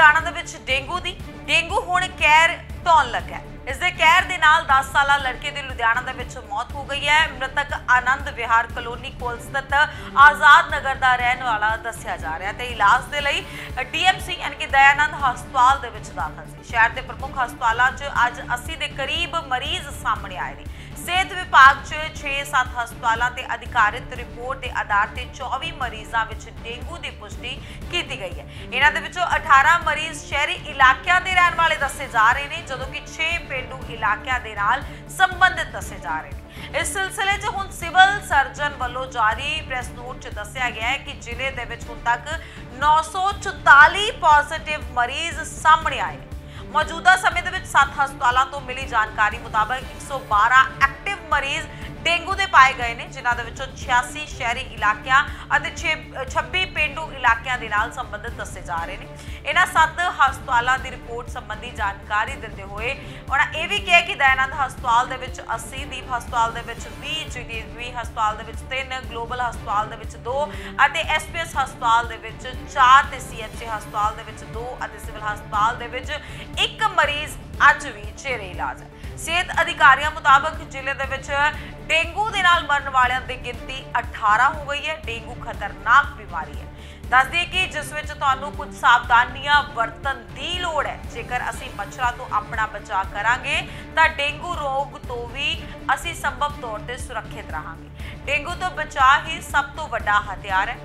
ਲੁਧਿਆਣਾ ਦੇ ਵਿੱਚ ਡੇਂਗੂ ਦੀ। ਡੇਂਗੂ ਹੁਣ ਕੈਰ ਢਾਉਣ ਲੱਗਾ ਇਸ ਦੇ ਕਹਿਰ ਦੇ ਨਾਲ 10 ਸਾਲਾ ਲੜਕੇ ਦੀ ਲੁਧਿਆਣਾ ਦੇ ਵਿੱਚ ਮੌਤ ਹੋ ਗਈ ਹੈ। ਮ੍ਰਿਤਕ ਆਨੰਦ ਵਿਹਾਰ ਕਲੋਨੀ ਕੋਲ ਸਥਿਤ ਆਜ਼ਾਦ ਨਗਰ ਦਾ ਰਹਿਣ ਵਾਲਾ ਦੱਸਿਆ ਜਾ ਰਿਹਾ ਤੇ ਇਲਾਜ ਦੇ ਲਈ ਡੀਐਮਸੀ ਯਾਨੀ ਕਿ ਦਇਆਨੰਦ ਹਸਪਤਾਲ ਦੇ ਵਿੱਚ ਦਾਖਲ ਸੀ। ਸ਼ਹਿਰ ਦੇ ਪ੍ਰਮੁੱਖ ਹਸਪਤਾਲਾਂ 'ਚ ਅੱਜ 80 ਦੇ ਕਰੀਬ ਮਰੀਜ਼ ਸਾਹਮਣੇ ਆਏ ਨੇ। ਸਿਹਤ ਵਿਭਾਗ 'ਚ 6-7 ਹਸਪਤਾਲਾਂ ਤੇ ਅਧਿਕਾਰਿਤ ਰਿਪੋਰਟ ਦੇ ਆਧਾਰ ਤੇ 24 ਮਰੀਜ਼ਾਂ ਵਿੱਚ ਡੇਂਗੂ ਦੀ ਪੁਸ਼ਟੀ ਕੀਤੀ ਗਈ ਹੈ। ਇਹਨਾਂ ਦੇ ਵਿੱਚੋਂ 18 ਮਰੀਜ਼ ਸ਼ਹਿਰੀ ਇਲਾਕਿਆਂ ਦੇ ਰਹਿਣ ਵਾਲੇ ਦੱਸੇ ਜਾ ਰਹੇ ਨੇ, ਜਦੋਂ ਕਿ 6 ਪੇਂਡੂ ਇਲਾਕਿਆਂ ਦੇ ਨਾਲ ਸੰਬੰਧਿਤ ਦੱਸੇ ਜਾ ਰਹੇ ਨੇ। ਇਸ ਸਿਲਸਿਲੇ 'ਚ ਹੁਣ ਸਿਵਲ ਸਰਜਨ ਵੱਲੋਂ ਜਾਰੀ ਪ੍ਰੈਸ ਨੋਟ 'ਚ ਦੱਸਿਆ ਗਿਆ ਹੈ ਕਿ ਜ਼ਿਲ੍ਹੇ ਦੇ ਵਿੱਚ ਹੁਣ ਤੱਕ 944 ਪੋਜ਼ਿਟਿਵ ਮਰੀਜ਼ ਸਾਹਮਣੇ ਆਏ ਮੌਜੂਦਾ ਸਮੇਂ ਦੇ ਵਿੱਚ ਸੱਤ ਹਸਪਤਾਲਾਂ ਤੋਂ ਮਿਲੀ ਜਾਣਕਾਰੀ ਮੁਤਾਬਕ 112 ਐਕਟ ਮਰੀਜ਼ ਡੇਂਗੂ ਦੇ ਪਾਏ ਗਏ ਨੇ, ਜਿਨ੍ਹਾਂ ਦੇ ਵਿੱਚੋਂ 86 ਸ਼ਹਿਰੀ ਇਲਾਕਿਆਂ ਅਤੇ 26 ਪਿੰਡੂ ਇਲਾਕਿਆਂ ਦੇ ਨਾਲ ਸੰਬੰਧਿਤ ਦੱਸੇ ਜਾ ਰਹੇ ਨੇ। ਇਹਨਾਂ 7 ਹਸਪਤਾਲਾਂ ਦੀ ਰਿਪੋਰਟ ਸੰਬੰਧੀ ਜਾਣਕਾਰੀ ਦਿੰਦੇ ਹੋਏ ਉਹਨਾਂ ਇਹ ਵੀ ਕਿਹਾ ਕਿ ਦਇਆਨੰਦ ਹਸਪਤਾਲ ਦੇ ਵਿੱਚ 80 ਦੀਪ ਹਸਪਤਾਲ ਦੇ ਵਿੱਚ 20 ਜੀਡੀਵੀ ਹਸਪਤਾਲ ਦੇ ਵਿੱਚ 3 ਗਲੋਬਲ ਹਸਪਤਾਲ ਦੇ ਵਿੱਚ 2 ਅਤੇ ਐਸਪੀਐਸ ਹਸਪਤਾਲ ਦੇ ਵਿੱਚ 4 ਤੇ ਸੀਐਮਸੀ ਹਸਪਤਾਲ ਦੇ ਵਿੱਚ 2 ਅਤੇ ਸਿਵਲ ਹਸਪਤਾਲ ਦੇ ਵਿੱਚ ਇੱਕ ਮਰੀਜ਼ ਅੱਜ ਵੀ ਜੇਰੇ ਇਲਾਜ ਹੈ। ਸਿਹਤ ਅਧਿਕਾਰੀਆਂ ਮੁਤਾਬਕ ਜ਼ਿਲ੍ਹੇ ਦੇ ਵਿੱਚ ਡੇਂਗੂ ਦੇ ਨਾਲ ਮਰਨ ਵਾਲਿਆਂ ਦੀ ਗਿਣਤੀ 18 ਹੋ ਗਈ ਹੈ। ਡੇਂਗੂ ਖਤਰਨਾਕ ਬਿਮਾਰੀ ਹੈ। ਦੱਸ ਕਿ ਜਿਸ ਵਿੱਚ ਤੁਹਾਨੂੰ ਕੁਝ ਸਾਵਧਾਨੀਆਂ ਵਰਤਣ ਦੀ ਲੋੜ ਹੈ। ਜੇਕਰ ਅਸੀਂ ਮੱਛਰਾਂ ਤੋਂ ਆਪਣਾ ਬਚਾਅ ਕਰਾਂਗੇ, ਤਾਂ ਡੇਂਗੂ ਰੋਗ ਤੋਂ ਵੀ ਅਸੀਂ ਸੰਭਵ ਤੌਰ ਤੇ ਸੁਰੱਖਿਅਤ ਰਹਾਂਗੇ। ਡੇਂਗੂ ਤੋਂ ਬਚਾਅ ਹੀ ਸਭ ਤੋਂ ਵੱਡਾ ਹਥਿਆਰ ਹੈ।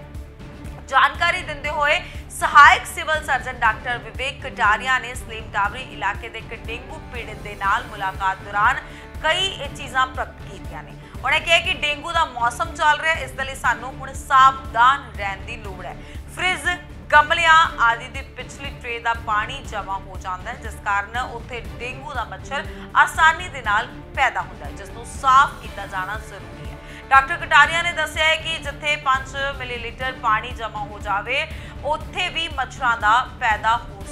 ਜਾਣਕਾਰੀ ਦਿੰਦੇ ਹੋਏ ਸਹਾਇਕ civil surgeon doctor Vivek Kataria ਨੇ ਸਲੀਮ ਟਾਵਰੀ ਇਲਾਕੇ ਦੇ ਇੱਕ ਡੇਂਗੂ ਪੀੜਤ ਦੇ ਨਾਲ ਮੁਲਾਕਾਤ ਦੌਰਾਨ ਕਈ ਇਹ ਚੀਜ਼ਾਂ ਪ੍ਰਗਟ ਕੀਤੀਆਂ ਨੇ। ਉਹਨੇ ਕਿਹਾ ਕਿ ਡੇਂਗੂ ਦਾ ਮੌਸਮ ਚੱਲ ਰਿਹਾ, ਇਸ ਦੇ ਲਈ ਸਾਨੂੰ ਹੁਣ ਸਾਵਧਾਨ ਰਹਿਣ ਦੀ ਲੋੜ ਹੈ। ਫ੍ਰਿਜ ਗਮਲਿਆਂ ਆਦਿ ਦੀ ਪਿਛਲੀ ਟ੍ਰੇ ਦਾ ਪਾਣੀ ਜਮ੍ਹਾਂ ਹੋ ਜਾਂਦਾ ਹੈ, ਜਿਸ ਕਾਰਨ ਉੱਥੇ ਡੇਂਗੂ ਦਾ ਮੱਛਰ ਆਸਾਨੀ ਦੇ ਨਾਲ ਪੈਦਾ ਹੁੰਦਾ ਹੈ, ਜਿਸ ਨੂੰ ਸਾਫ਼ ਕੀਤਾ ਜਾਣਾ ਜ਼ਰੂਰੀ ਹੈ। ਡਾਕਟਰ ਕਟਾਰੀਆ ਨੇ ਦੱਸਿਆ ਹੈ ਕਿ ਜਿੱਥੇ 5 ਮਿਲੀਲੀਟਰ ਪਾਣੀ ਜਮ੍ਹਾਂ ਹੋ ਜਾਵੇ, ਉੱਥੇ ਵੀ ਮੱਛਰਾਂ ਦਾ ਪੈਦਾ ਹੋ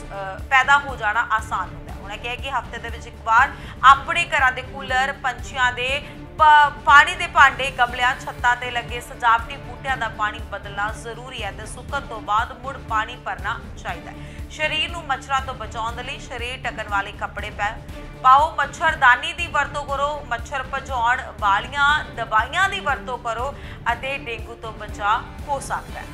ਪੈਦਾ ਹੋ ਜਾਣਾ ਆਸਾਨ ਹੈ ਉਹਨਾਂ ਕਿਹਾ ਕਿ ਹਫ਼ਤੇ ਦੇ ਵਿੱਚ ਇੱਕ ਵਾਰ ਆਪਣੇ ਘਰਾਂ ਦੇ ਕੂਲਰ, ਪੰਛੀਆਂ ਦੇ ਪ- ਪਾਣੀ ਦੇ ਭਾਂਡੇ, ਗਮਲਿਆਂ, ਛੱਤਾਂ ਤੇ ਲੱਗੇ ਸਜਾਵਟੀ ਬੂਟਿਆਂ ਦਾ ਪਾਣੀ ਬਦਲਣਾ ਜ਼ਰੂਰੀ ਹੈ ਤੇ ਸੁੱਕਣ ਤੋਂ ਬਾਅਦ ਮੁੜ ਪਾਣੀ ਭਰਨਾ ਚਾਹੀਦਾ ਹੈ। ਸਰੀਰ ਨੂੰ ਮੱਛਰਾਂ ਤੋਂ ਬਚਾਉਣ ਦੇ ਲਈ ਸਰੀਰ ਢੱਕਣ ਵਾਲੇ ਕੱਪੜੇ ਪਾ, ਪਾਓ ਮੱਛਰਦਾਨੀ ਦੀ ਵਰਤੋਂ ਕਰੋ, ਮੱਛਰ ਭਜਾਉਣ ਵਾਲੀਆਂ ਦਵਾਈਆਂ ਦੀ ਵਰਤੋਂ ਕਰੋ ਅਤੇ ਡੇਂਗੂ ਤੋਂ ਬਚਾਅ ਹੋ ਸਕਦਾ ਹੈ।